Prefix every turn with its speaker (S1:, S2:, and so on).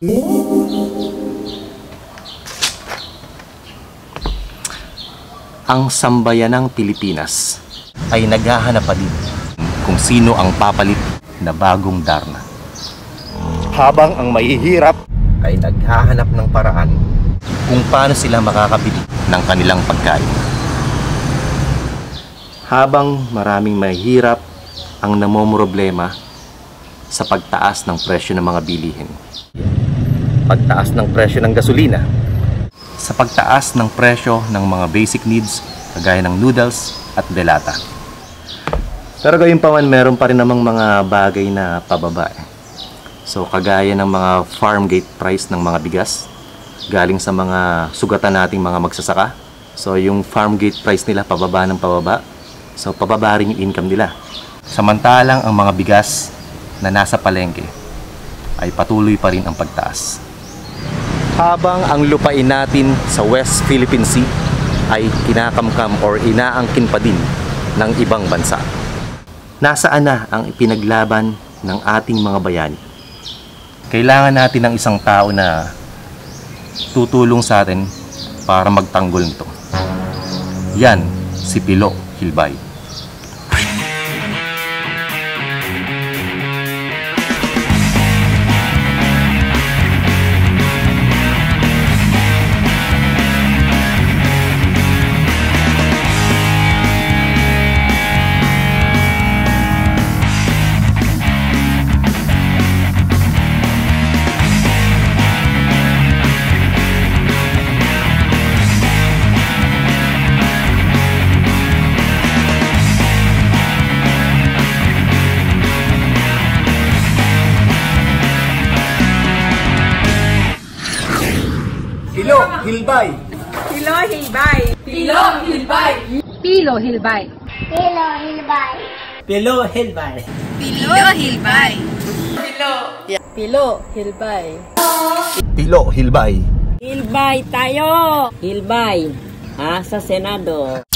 S1: Ang sambayanang Pilipinas ay naghahanap pa din kung sino ang papalit na bagong Darna. Habang ang mahihirap ay naghahanap ng paraan kung paano sila makakabili ng kanilang pagkain. Habang maraming mahihirap ang namomroblema sa pagtaas ng presyo ng mga bilihin. Pagtaas ng presyo ng gasolina, sa pagtaas ng presyo ng mga basic needs kagaya ng noodles at delata. Pero gayon pa man, meron pa rin namang mga bagay na pababa. So kagaya ng mga farm gate price ng mga bigas galing sa mga sugatan nating mga magsasaka. So yung farm gate price nila pababa ng pababa. So pababa rin yung income nila. Samantalang ang mga bigas na nasa palengke ay patuloy pa rin ang pagtaas habang ang lupain natin sa West Philippine Sea ay kinakamkam or inaangkin pa din ng ibang bansa. Nasaan na ang ipinaglaban ng ating mga bayani? Kailangan natin ng isang tao na tutulong sa atin para magtanggol nito. Yan, si Pilo Hilbay.
S2: Hilbay.
S3: Pilo Hilbay.
S4: Pilo Hilbay.
S5: Pilo Hilbay.
S4: Pilo Hilbay.
S3: Pilo Hilbay.
S4: Pilo Hilbay. Pilo.
S3: Pilo Hilbay.
S1: Pilo Hilbay.
S3: Hilbay tayo. Hilbay. Ah, sa Senado.